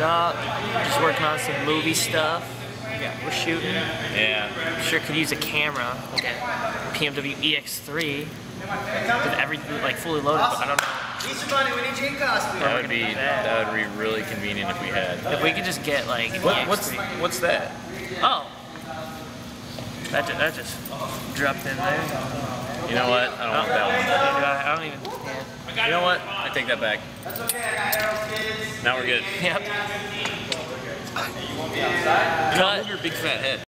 up. Just working on some movie stuff. Yeah, we're shooting. Yeah. Sure could use a camera, like a PMW EX3 with everything like fully loaded, but I don't know. Easter Bunny, we need you in costume. That would be that would be really convenient if we had. If we could just get like an What, EX3. what's what's that? Oh. That just, that just dropped in there. You know what? I don't want that oh. one. I don't even. Yeah. You know what? I take that back. Now we're good. Yep. Move your big fat head.